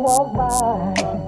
walk by.